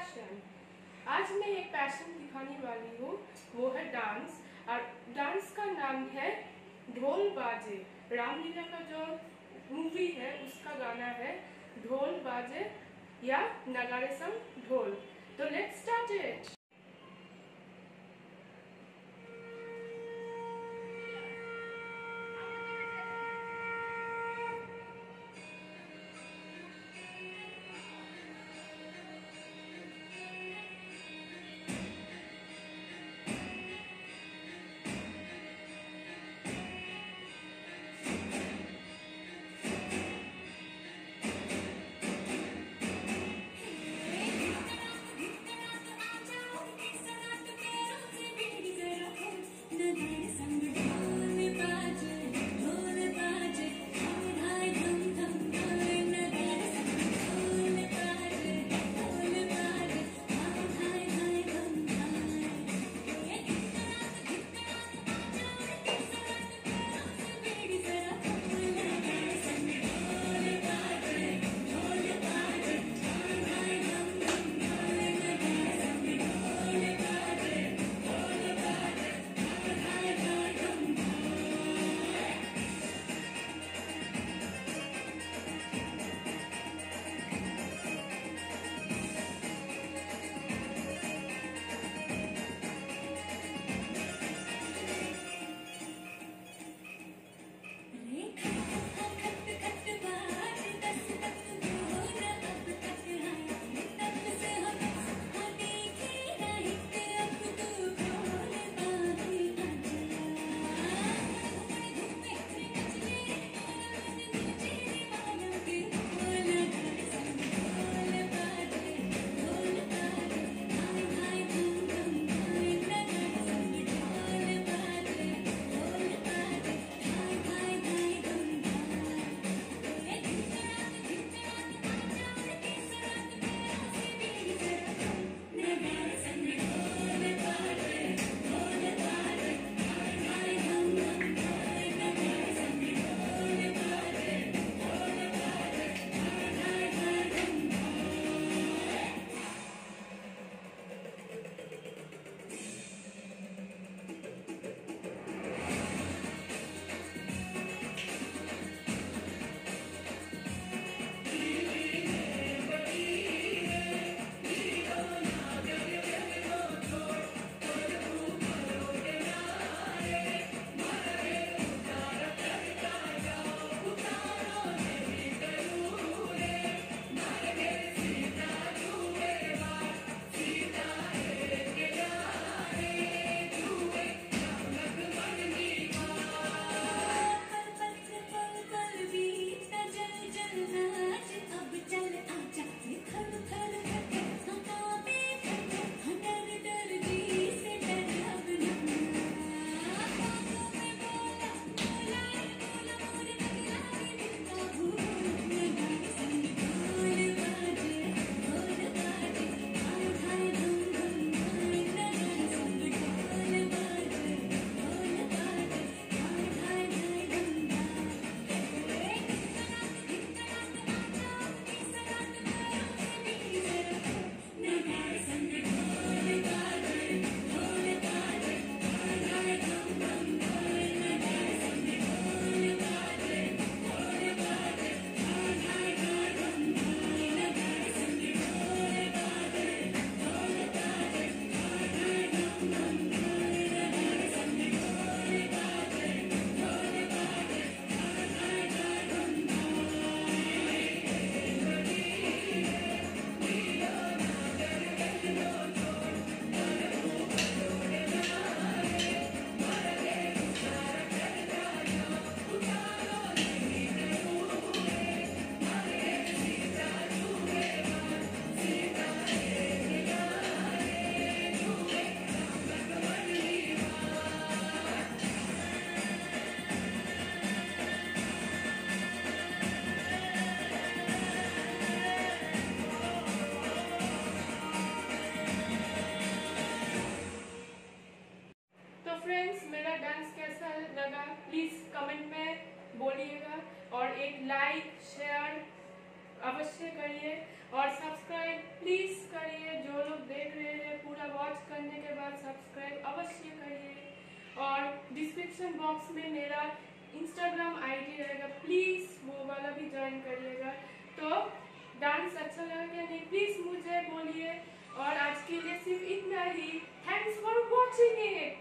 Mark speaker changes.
Speaker 1: Passion आज मैं एक पैशन दिखाने वाली हूँ, वो है डांस और डांस का नाम है ढोल बाजे रामलीला का जो मूवी है, उसका गाना है ढोल बाजे या नगारे सम ढोल. तो let's start it please comment में बोलिएगा और एक लाइक शेयर
Speaker 2: अवश्य करिए और सब्सक्राइब प्लीज़ करिए। जो लोग देख रहे हैं, पूरा वॉच करने के बाद सब्सक्राइब अवश्य करिए। और डिस्क्रिप्शन बॉक्स में मेरा इंस्टाग्राम आईडी रहेगा। प्लीज़ वो वाला भी ज्वाइन करिएगा। तो डांस अच्छा लगा क्या? नहीं प्लीज़ मुझे बोलिए। और आज के लिए सिर्फ़ इतना ही। Thanks for watching it